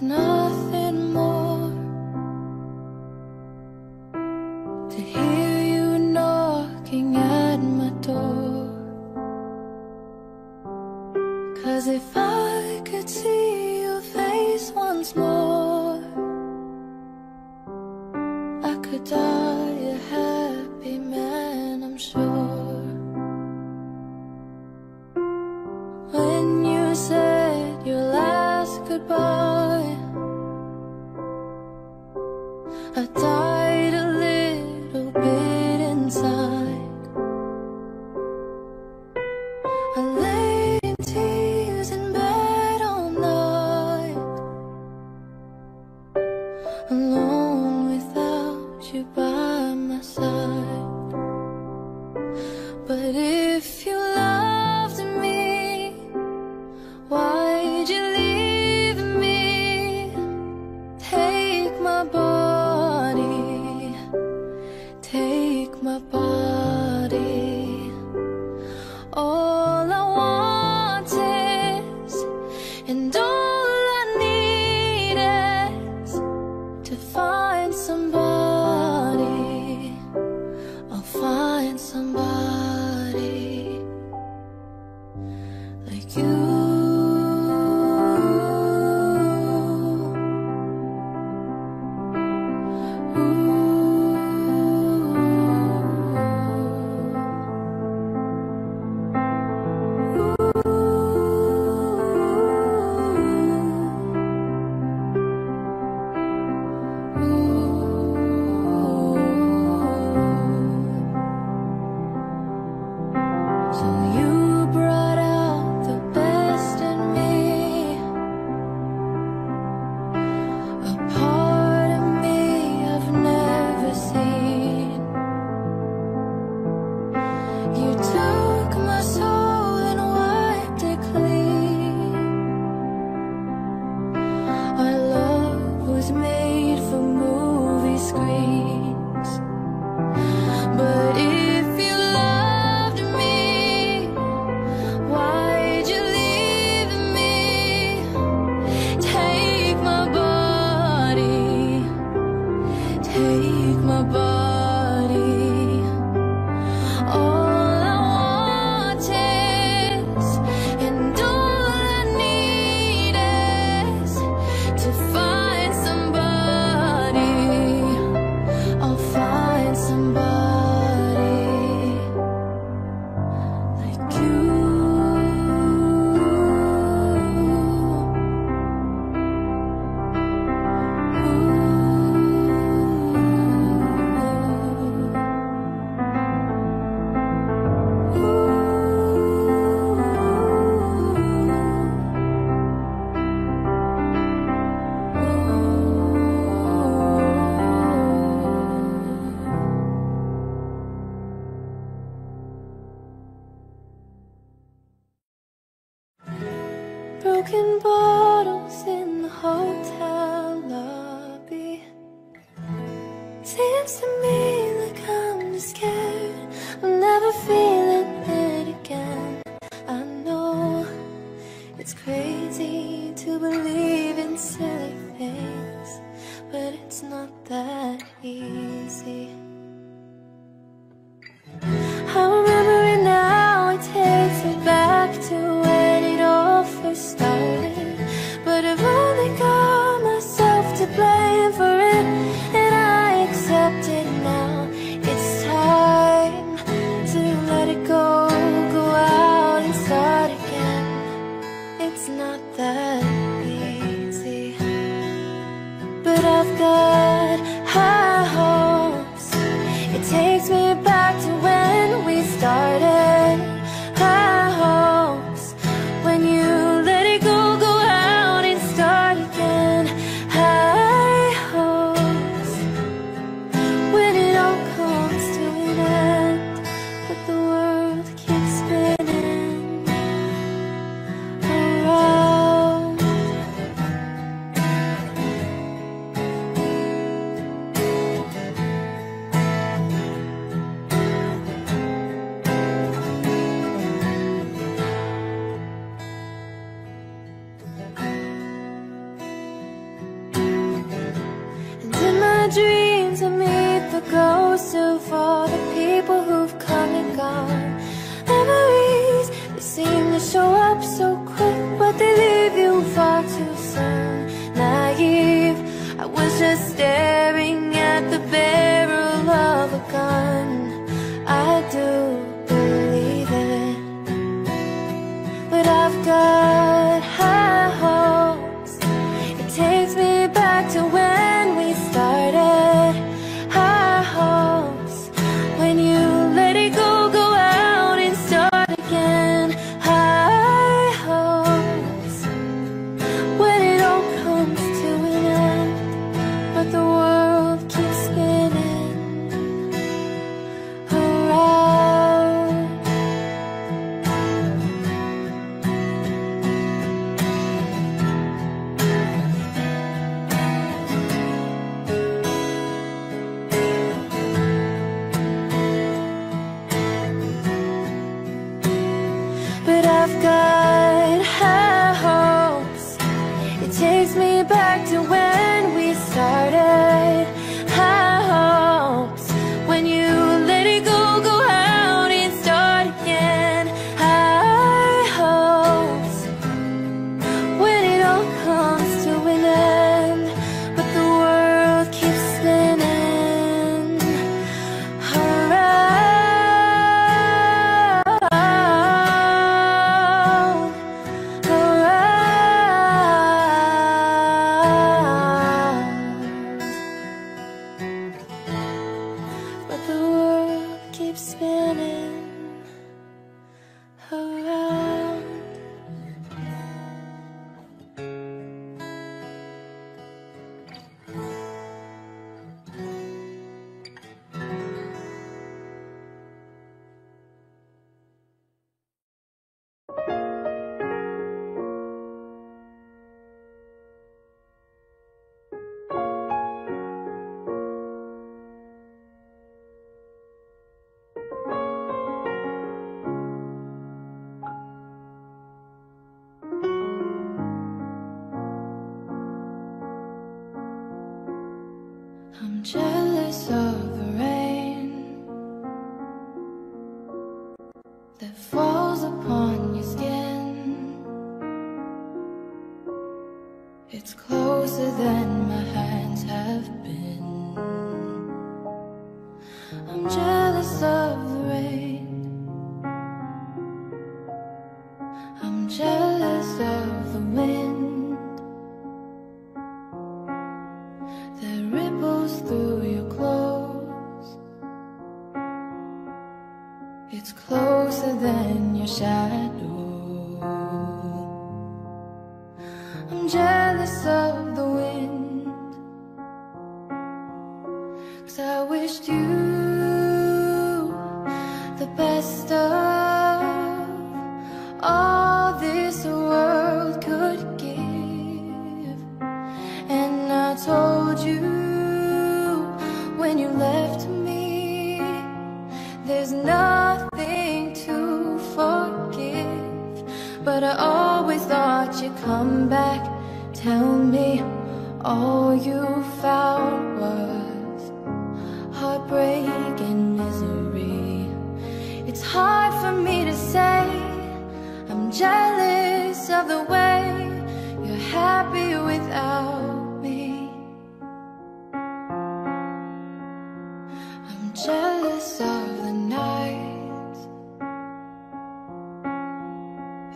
There's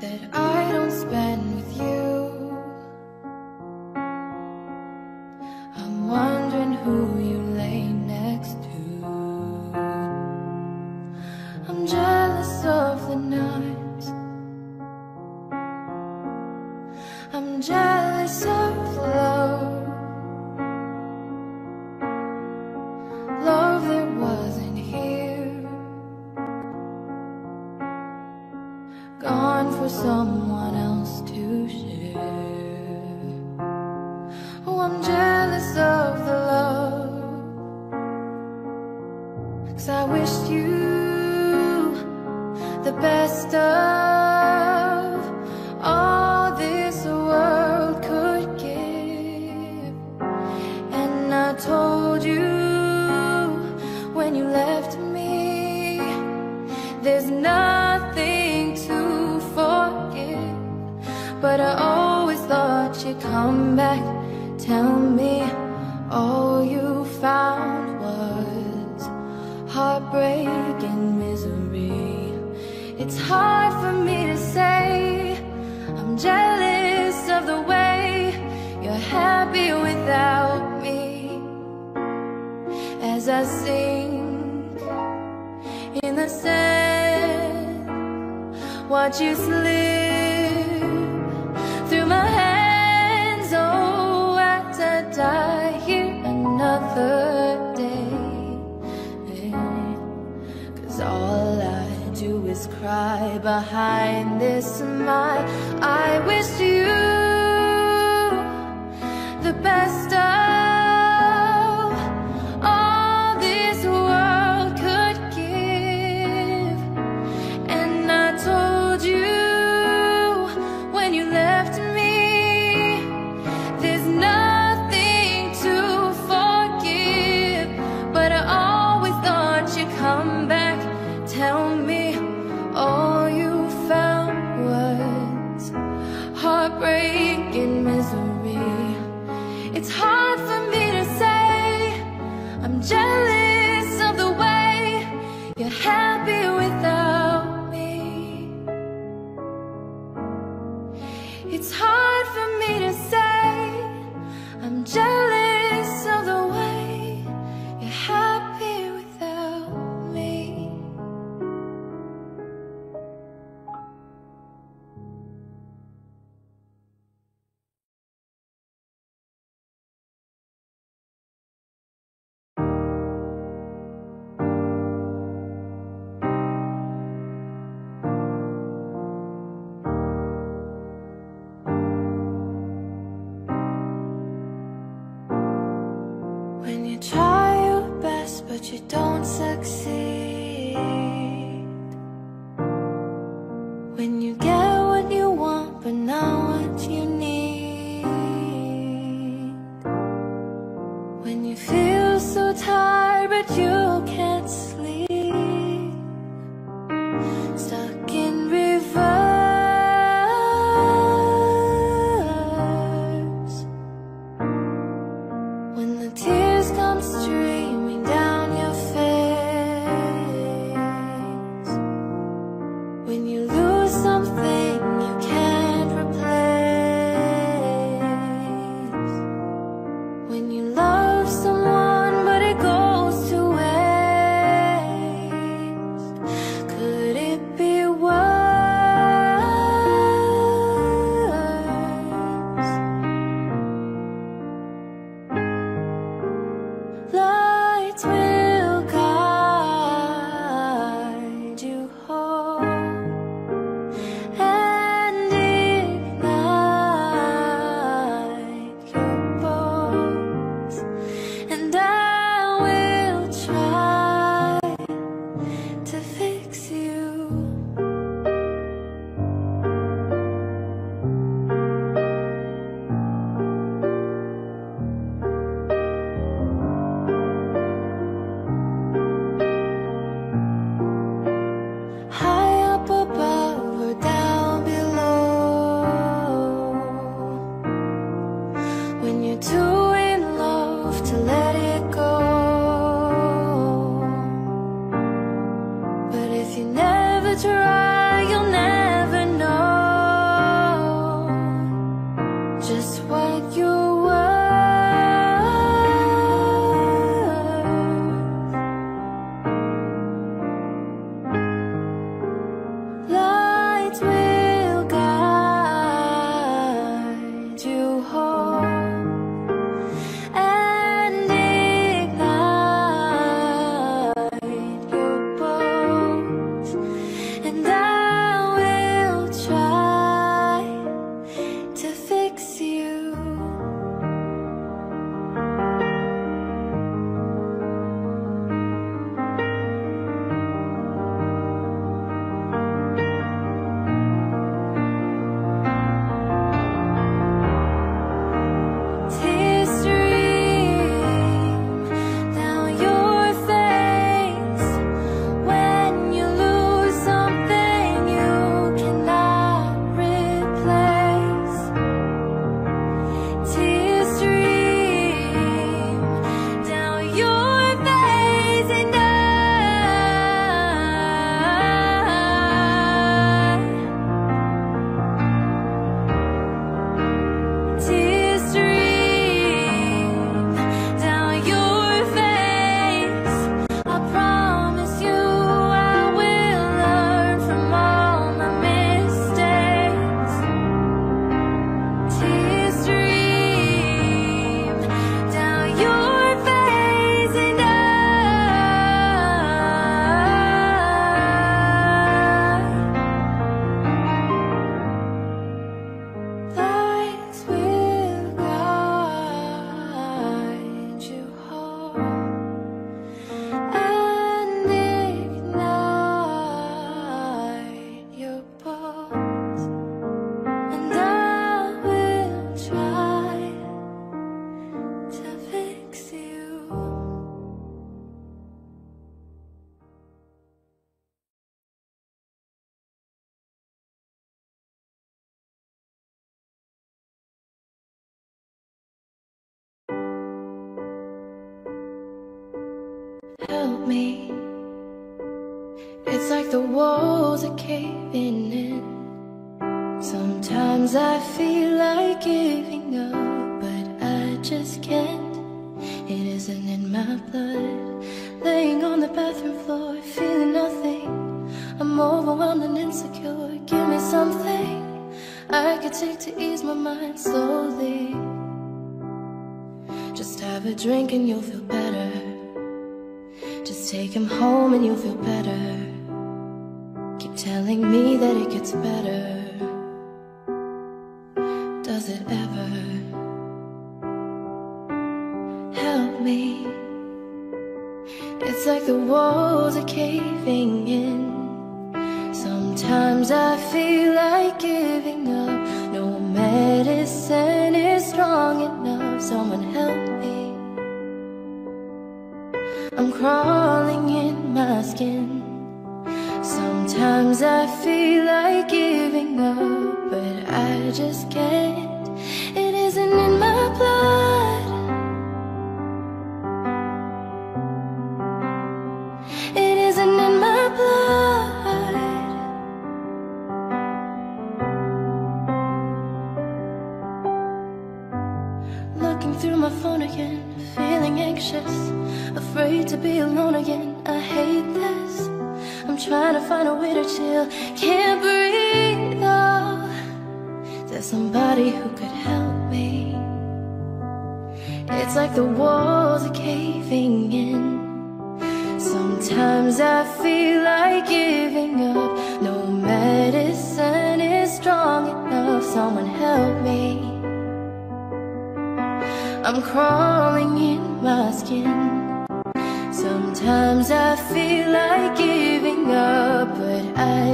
that I don't spend with you. Try your best but you don't succeed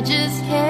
just can't.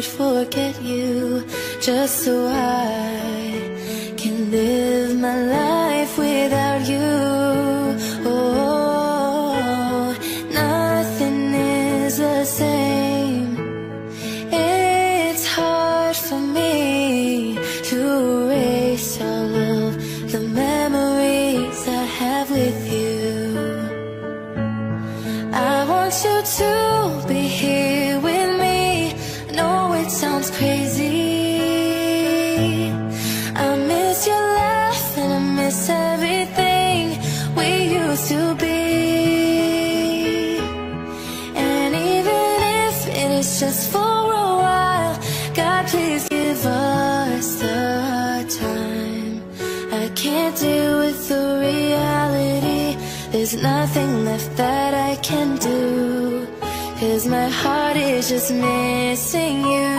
should forget you just so I can live my life without you. just missing you.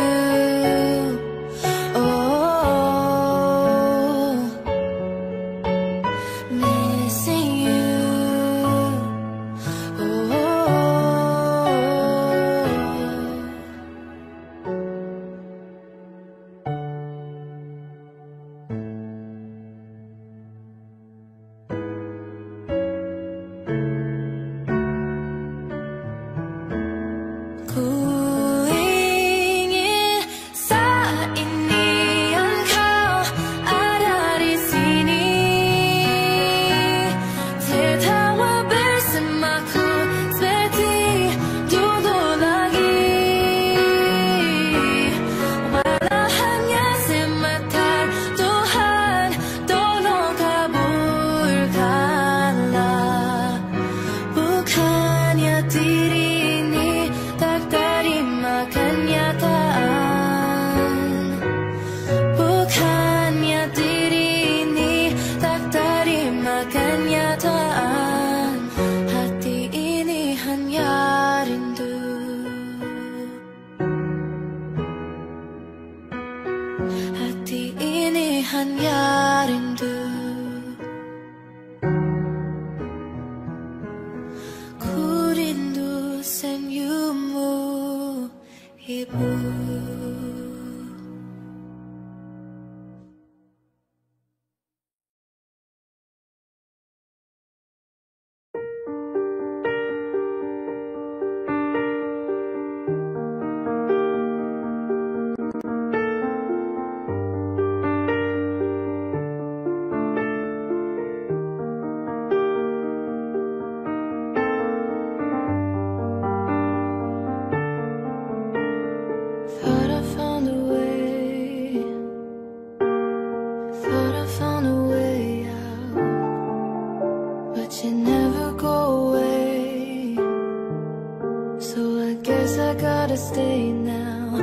gotta stay now.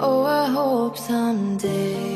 Oh, I hope someday.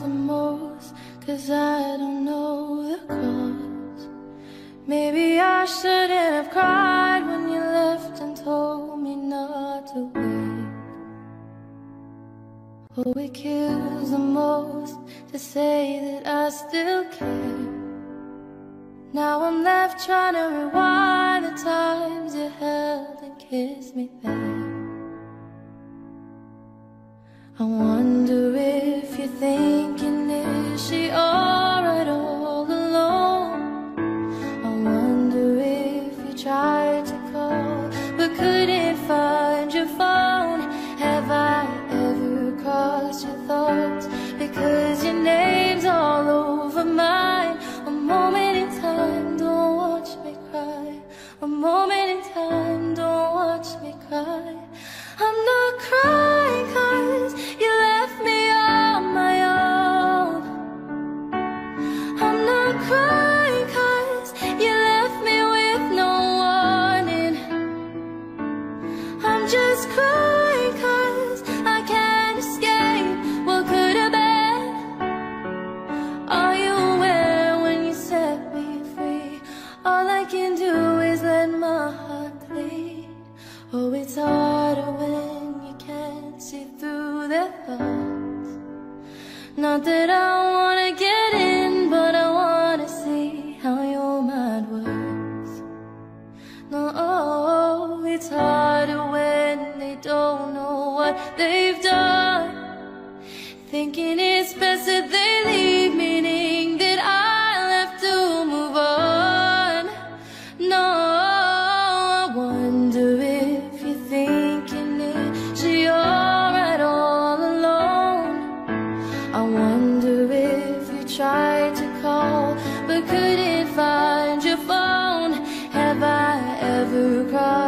the most Cause I don't know the cause. Maybe I shouldn't have cried when you left and told me not to wait. Oh, it kills the most to say that I still care. Now I'm left trying to rewind the times you held and kissed me there I wonder if you think come.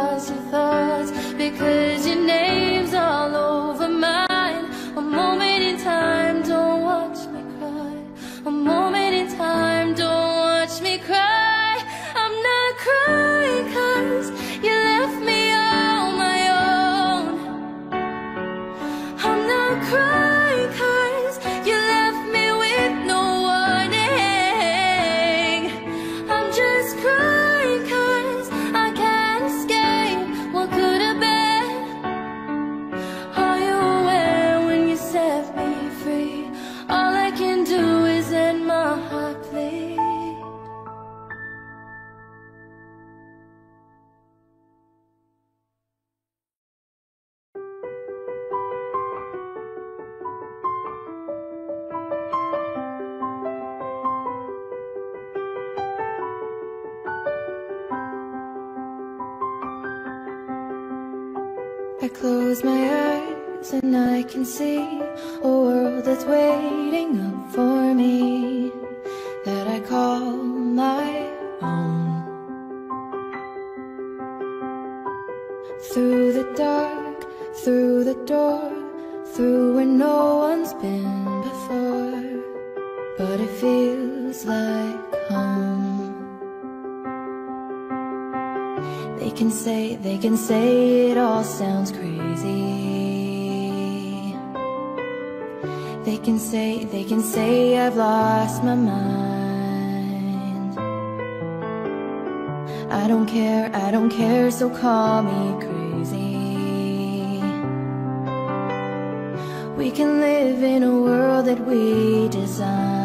we design.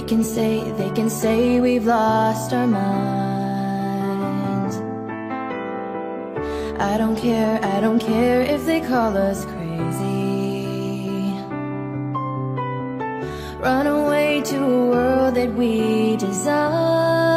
They can say, they can say we've lost our minds. I don't care, I don't care if they call us crazy. Run away to a world that we desire.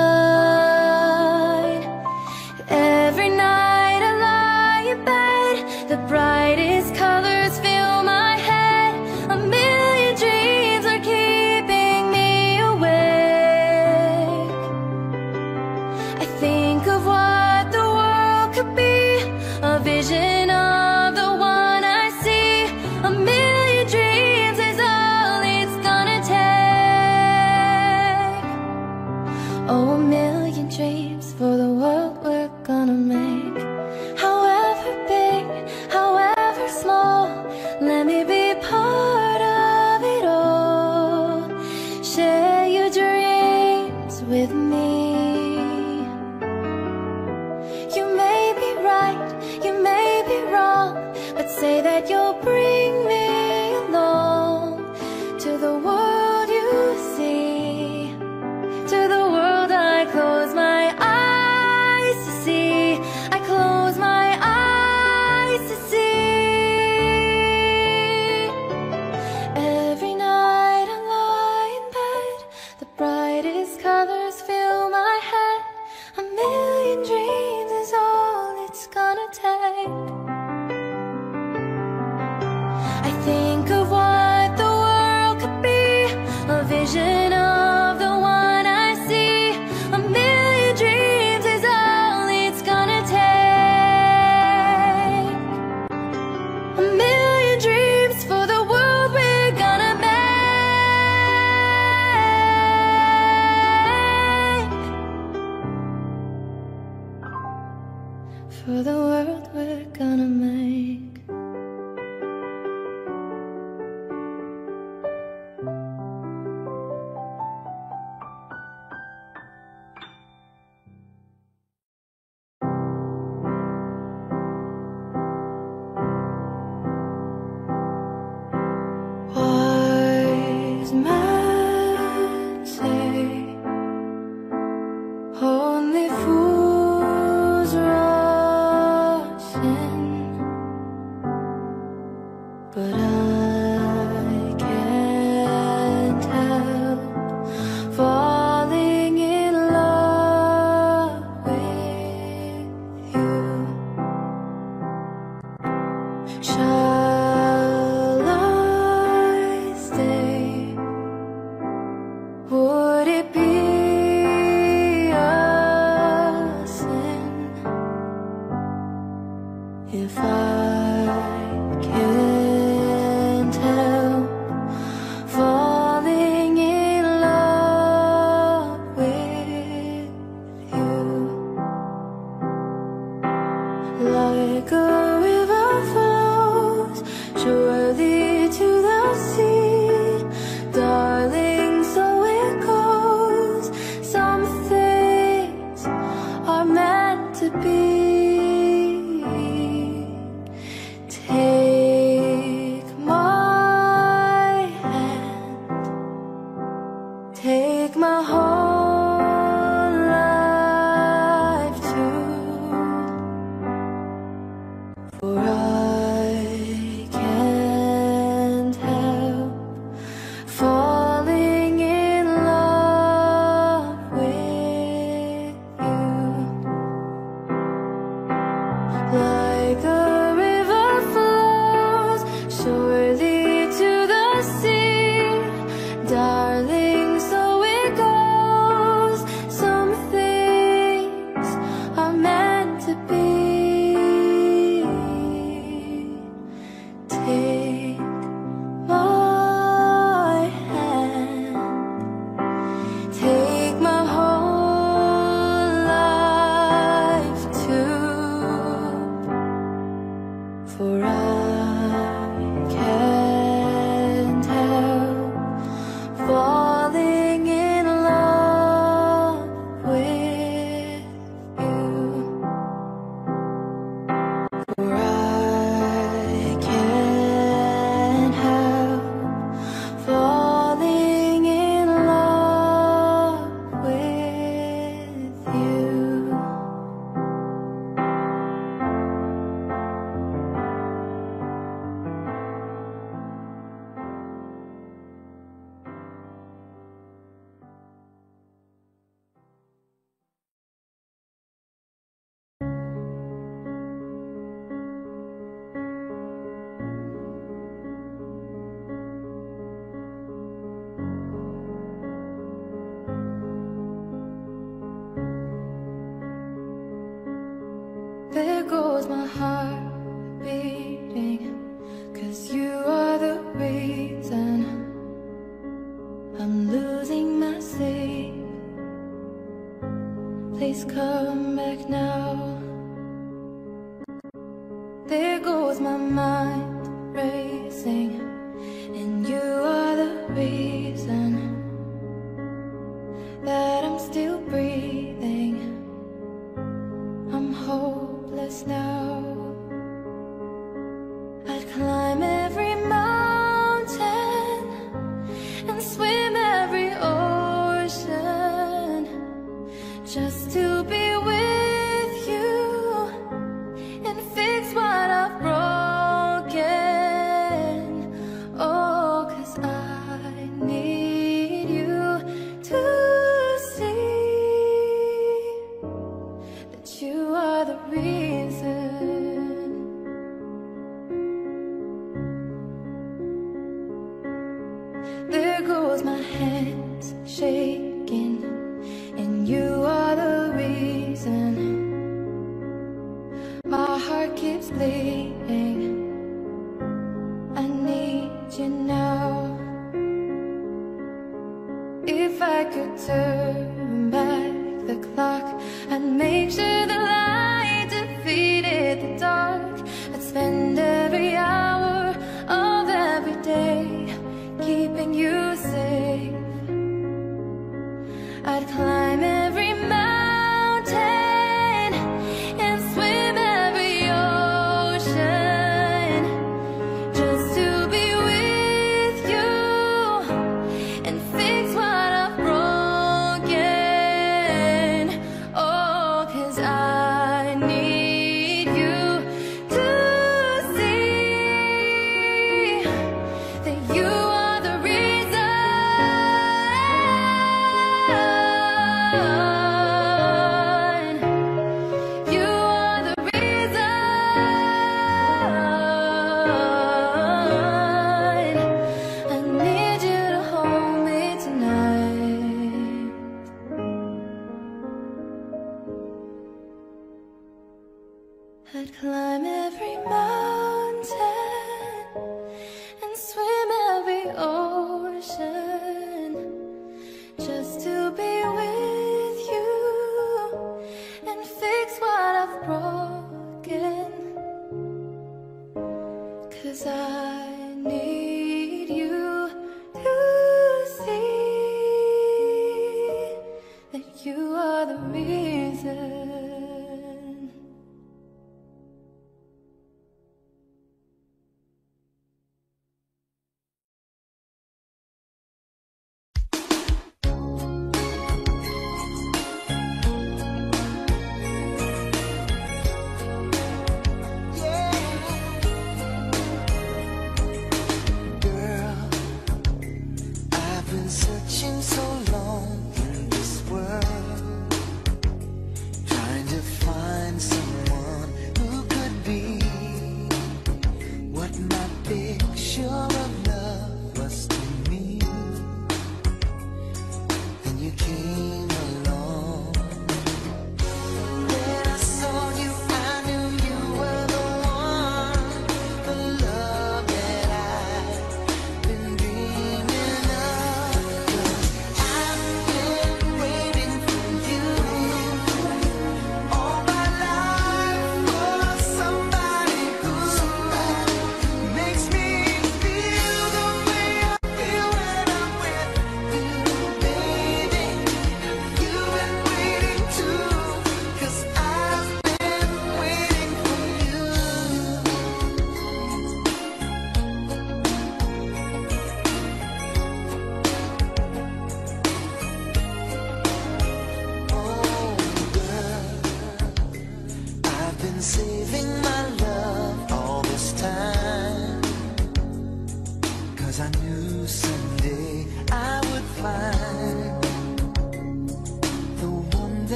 to be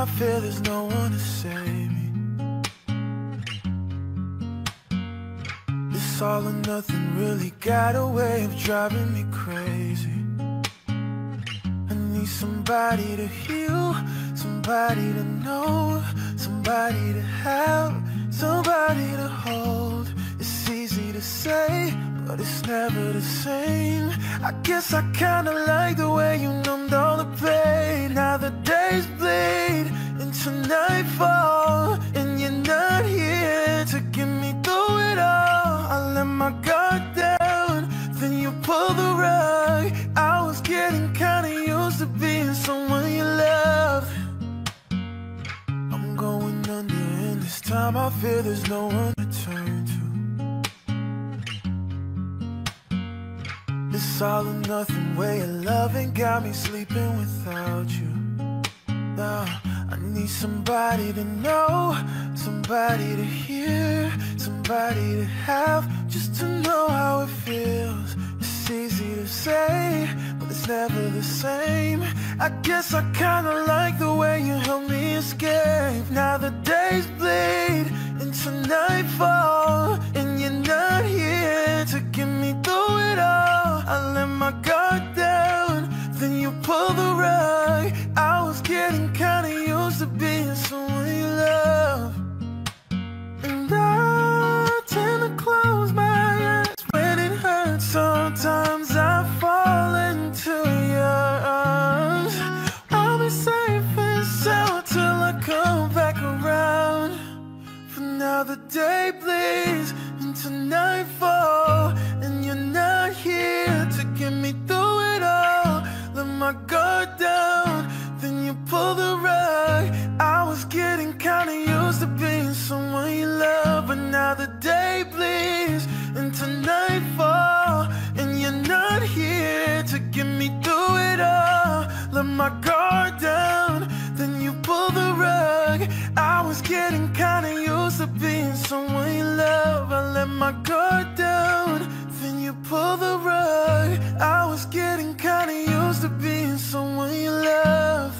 I feel there's no one to save me. This all or nothing really got a way of driving me crazy. I need somebody to heal, somebody to know, somebody to have, somebody to hold. It's easy to say, but it's never the same. I guess I kinda like the way you numbed all the pain. Now the days bleed into nightfall, and you're not here to get me through it all. I let my guard down, then you pull the rug. I was getting kinda used to being someone you love. I'm going under, and this time I fear there's no one to turn to. This all or nothing way of loving got me sleeping without you. Now I need somebody to know, somebody to hear, somebody to have, just to know how it feels. It's easy to say, but it's never the same. I guess I kinda like the way you help me escape. Now the days bleed into nightfall, and you're not here to get me through it all. I let my guard down, then you pull the rug. I was getting I to close my eyes when it hurts. Sometimes I fall into your arms. I'll be safe and sound till I come back around. For now the day bleeds into nightfall, and you're not here to get me through it all. Let my guard down, then you pull the rug. I was getting kinda used to being someone you love, but now the day bleeds into nightfall, and you're not here to get me through it all. Let my guard down, then you pull the rug. I was getting kinda used to being someone you love. I let my guard down, then you pull the rug. I was getting kinda used to being someone you love.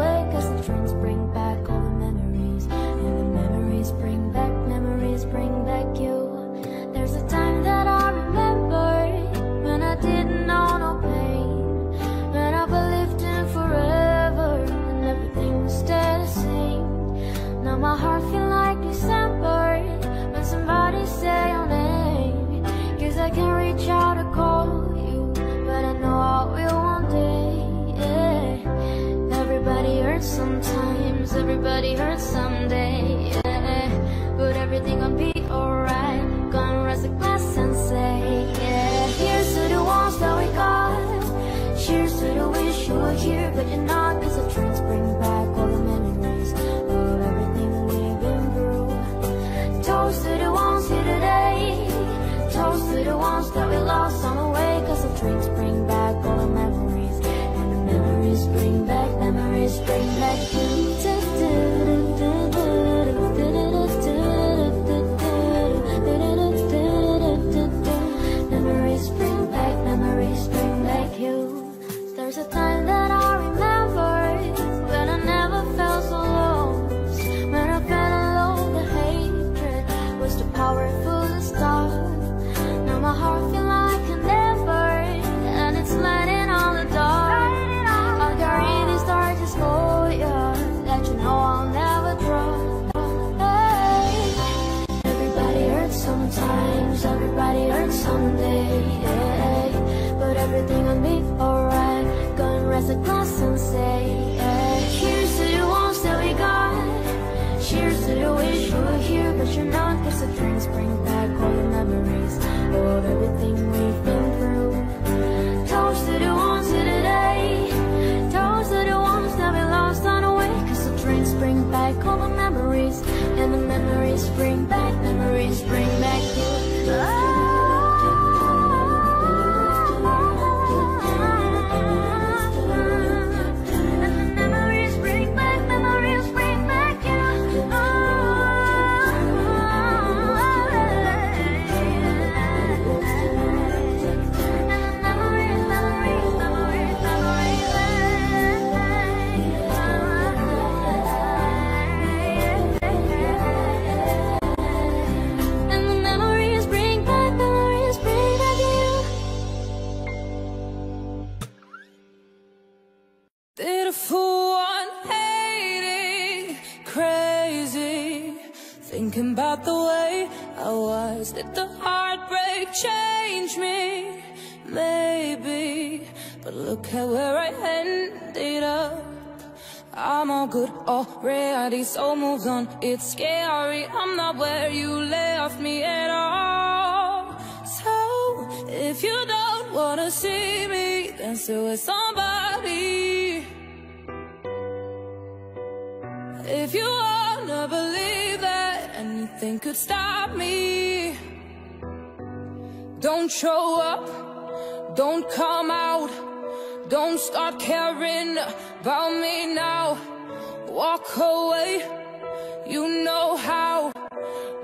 Lost on the way. Cause the drinks bring back all the memories. And the memories bring back, memories bring back you. Thinking about the way I was. Did the heartbreak change me? Maybe. But look at where I ended up. I'm all good already, so moved on. It's scary, I'm not where you left me at all. So, if you don't wanna see me, then still with somebody. That anything could stop me, don't show up, don't come out. Don't start caring about me now. Walk away, you know how.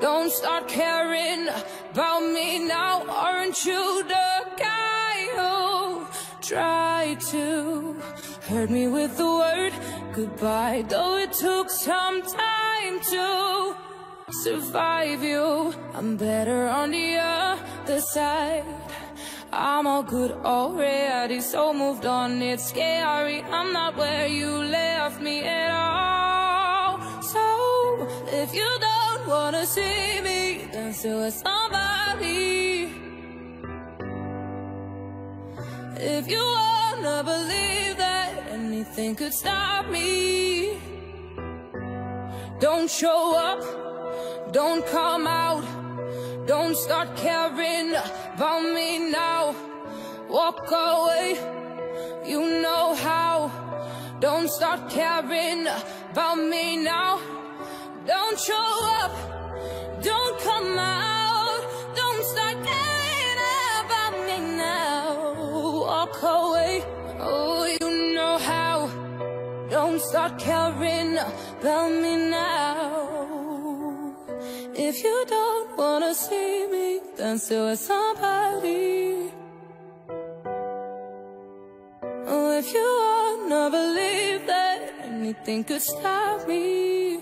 Don't start caring about me now. Aren't you the guy who tried to hurt me with the word goodbye? Though it took some time to survive you, I'm better on the other side. I'm all good already, so moved on. It's scary, I'm not where you left me at all. So, if you don't wanna see me, then still with somebody. If you wanna believe that anything could stop me, don't show up, don't come out. Don't start caring about me now. Walk away, you know how. Don't start caring about me now. Don't show up, don't come out. Don't start caring about me now. Walk away, oh, you know how. Don't start caring about me now. If you don't wanna see me, then still with somebody. Oh, if you wanna believe that anything could stop me.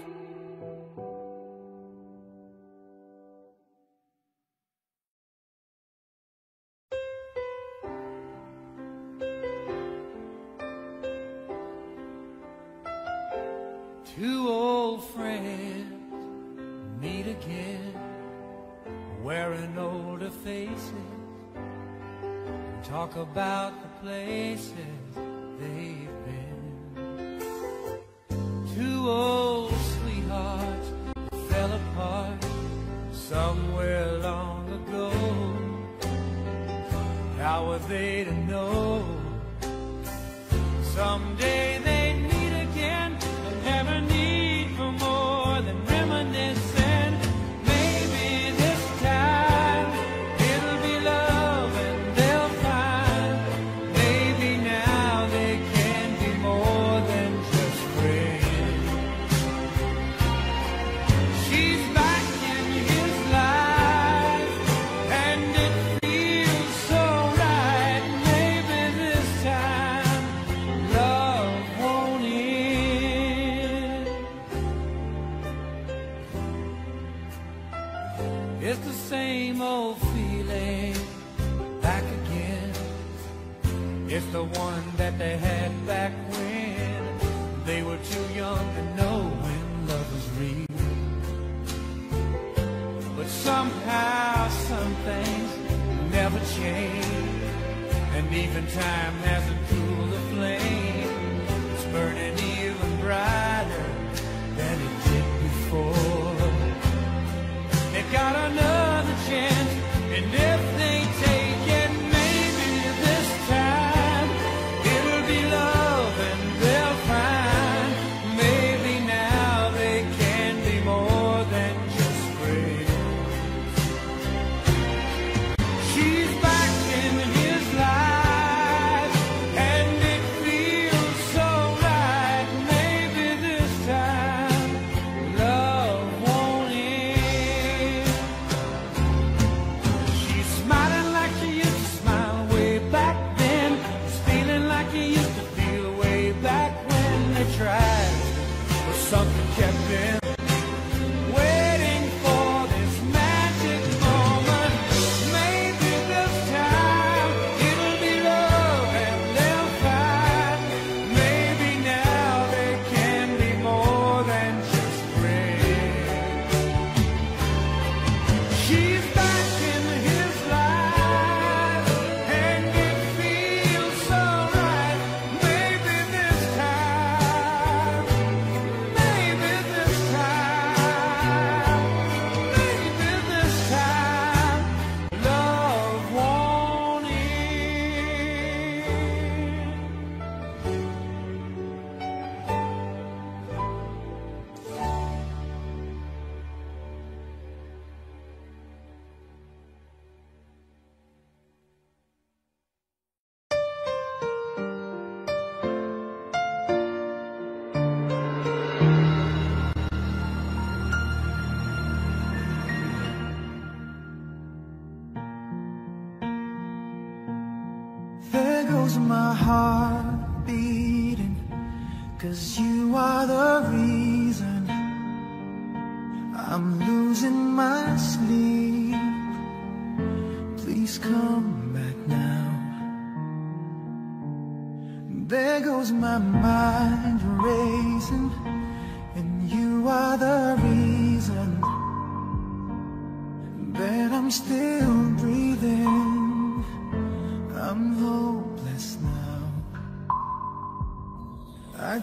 Two old friends meet again, wearing older faces, and talk about the places they've been. Two old sweethearts fell apart somewhere long ago. How were they to know? Someday they'd still breathing. I'm hopeless now. I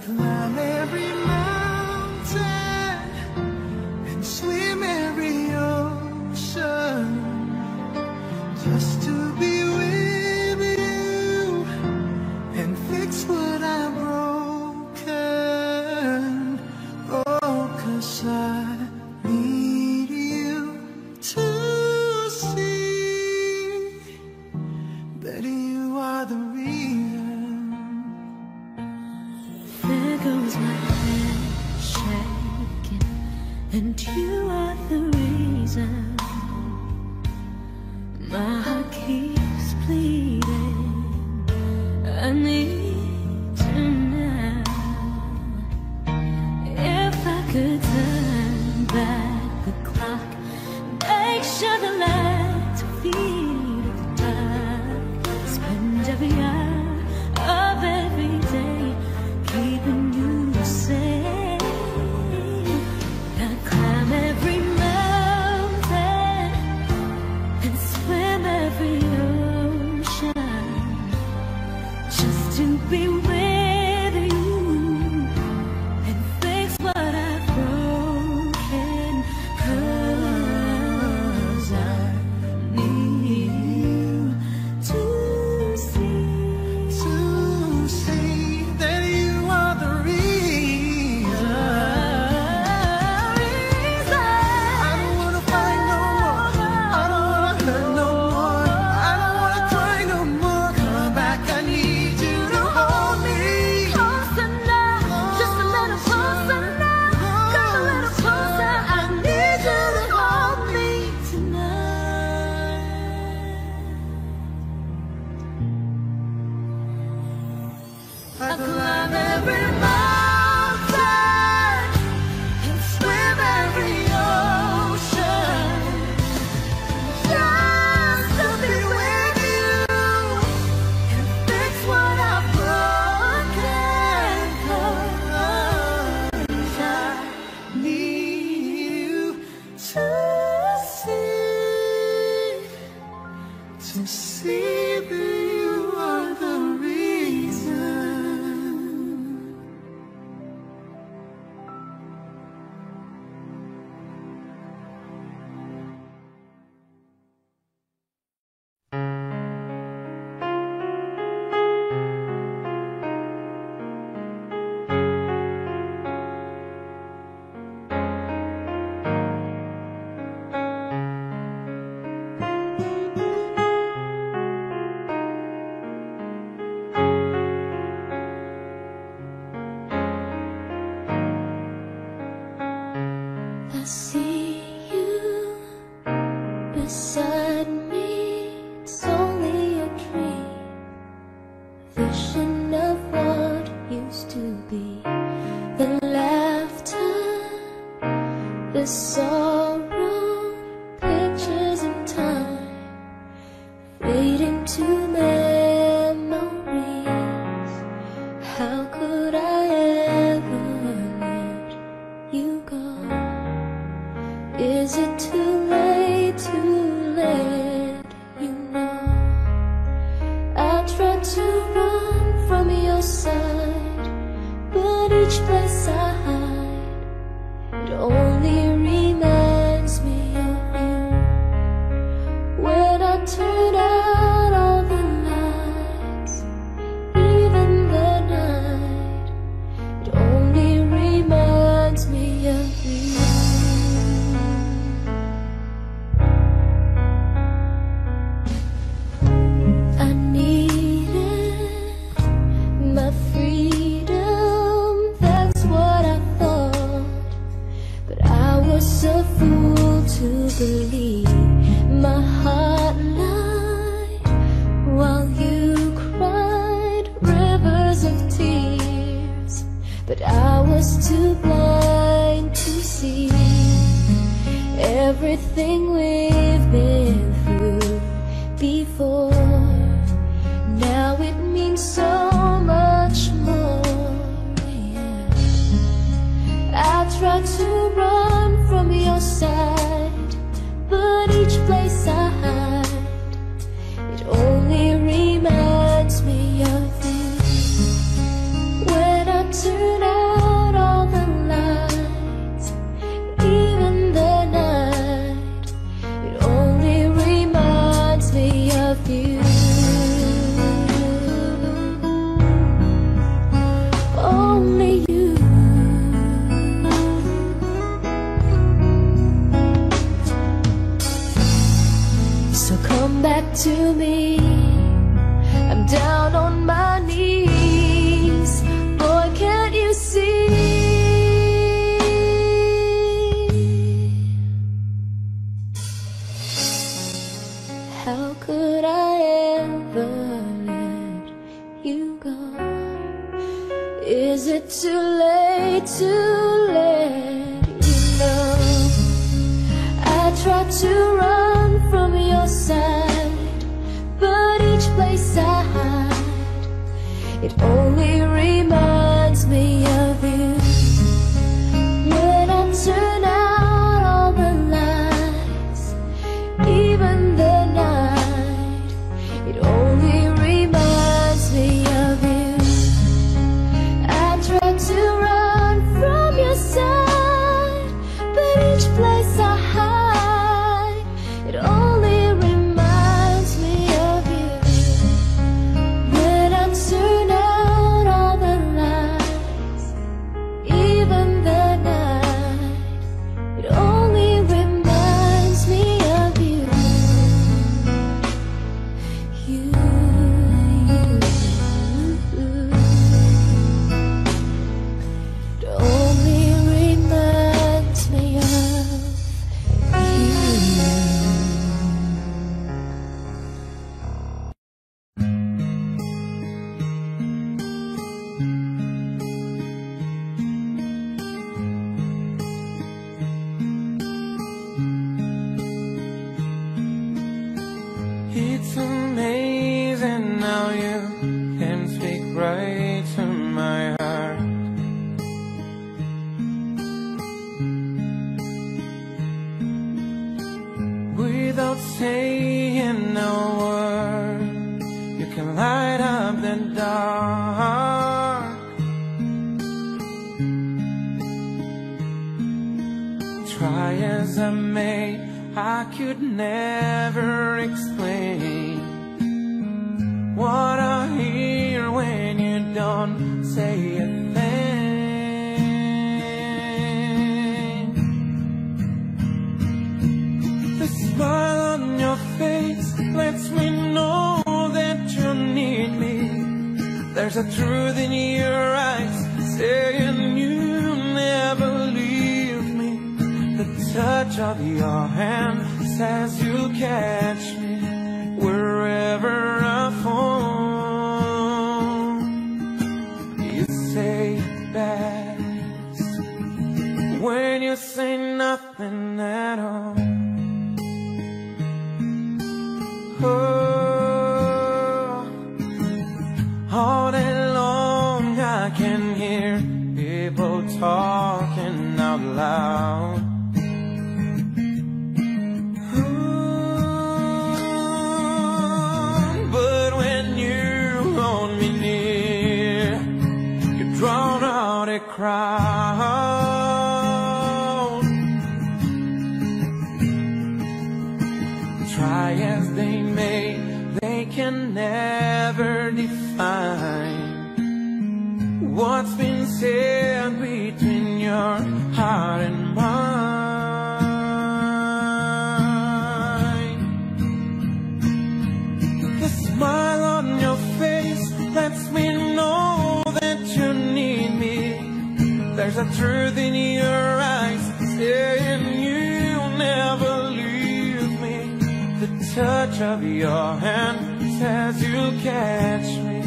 There's a truth in your eyes saying you'll never leave me. The touch of your hand says you'll catch me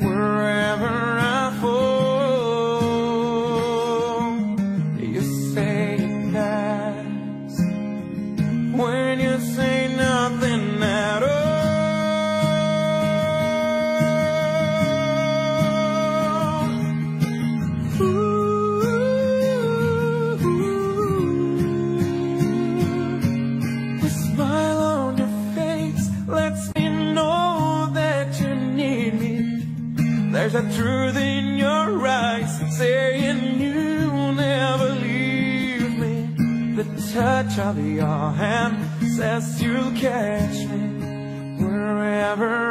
wherever I fall. Truthing your rights Saying you'll never leave me. The touch of your hand Says you'll catch me Wherever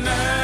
Tonight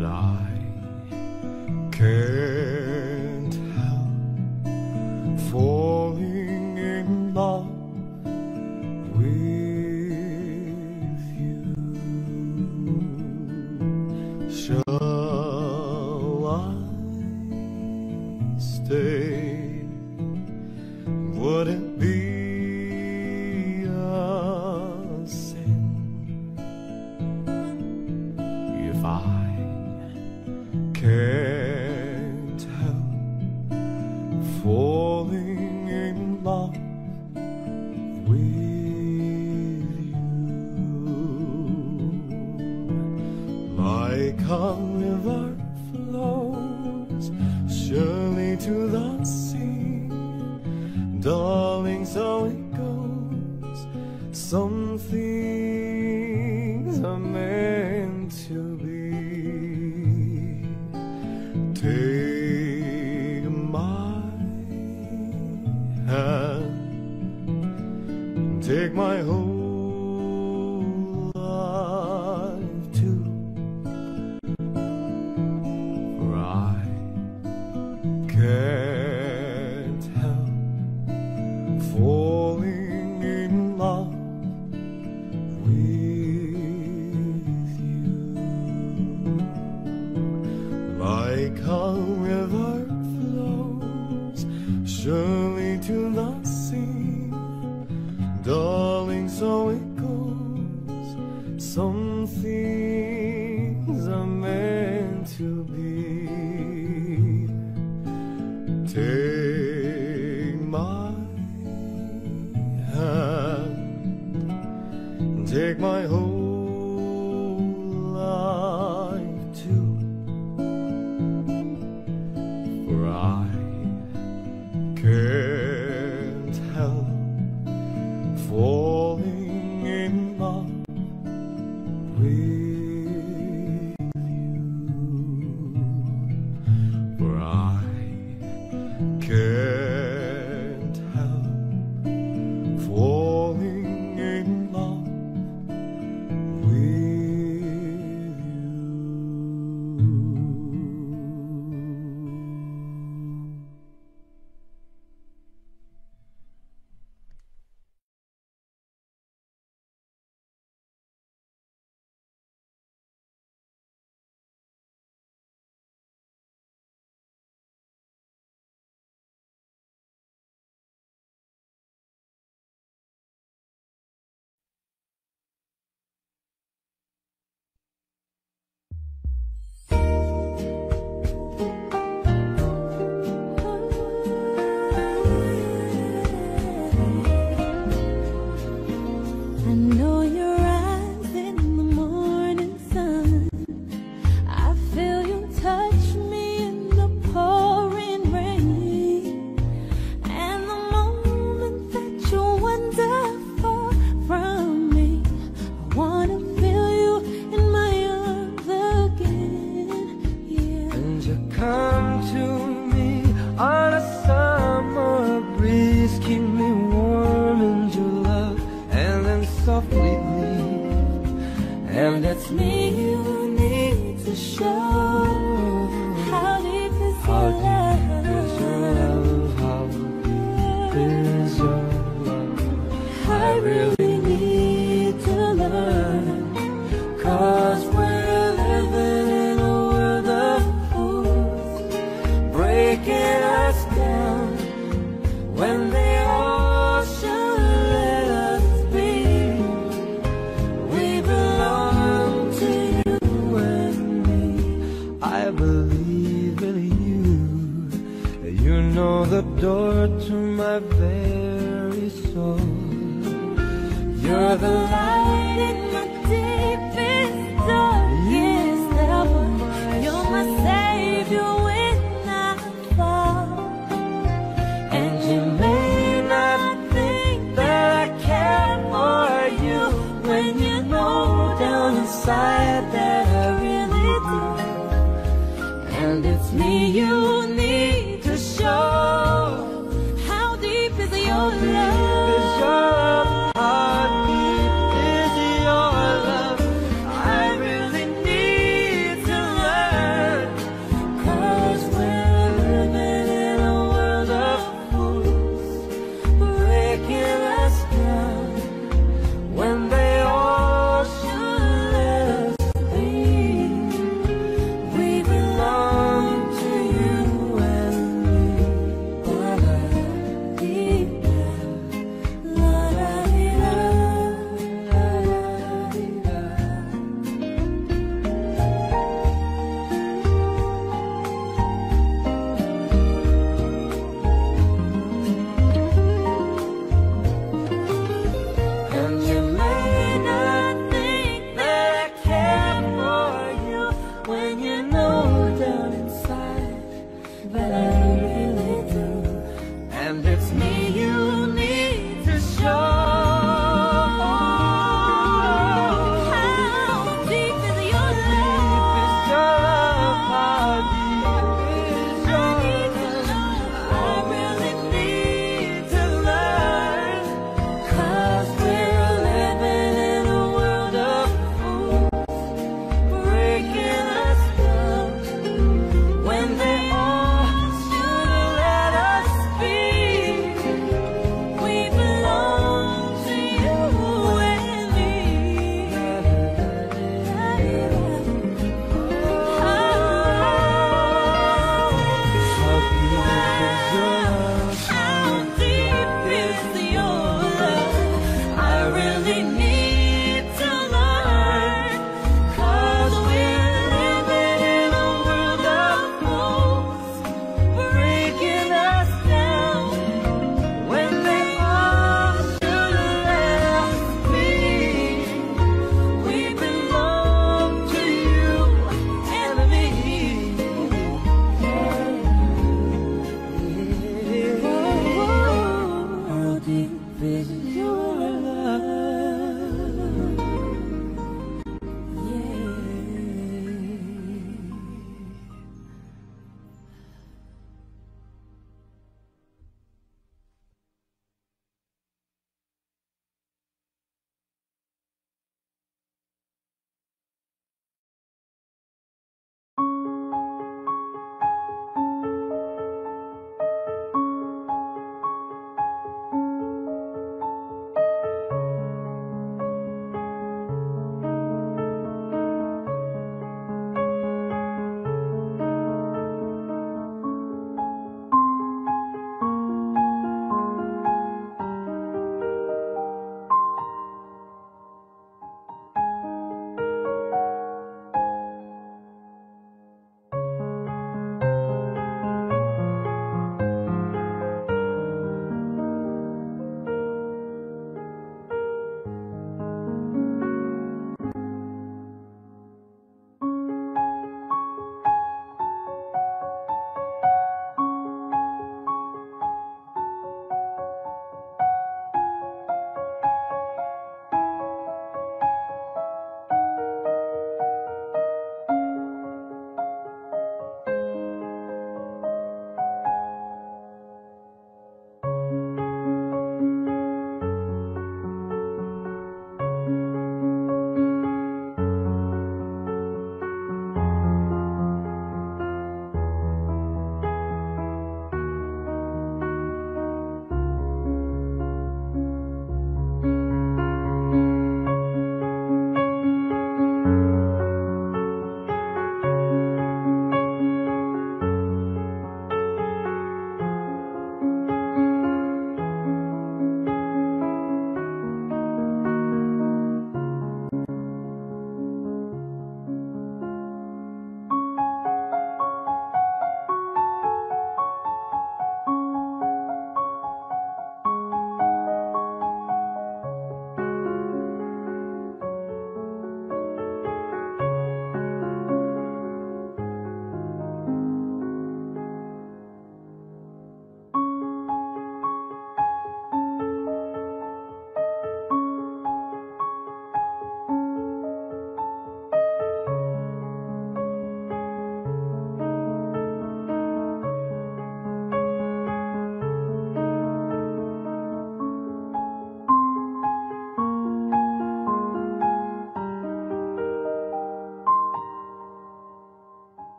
but I care.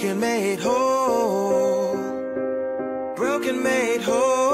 Broken made whole. Broken made whole.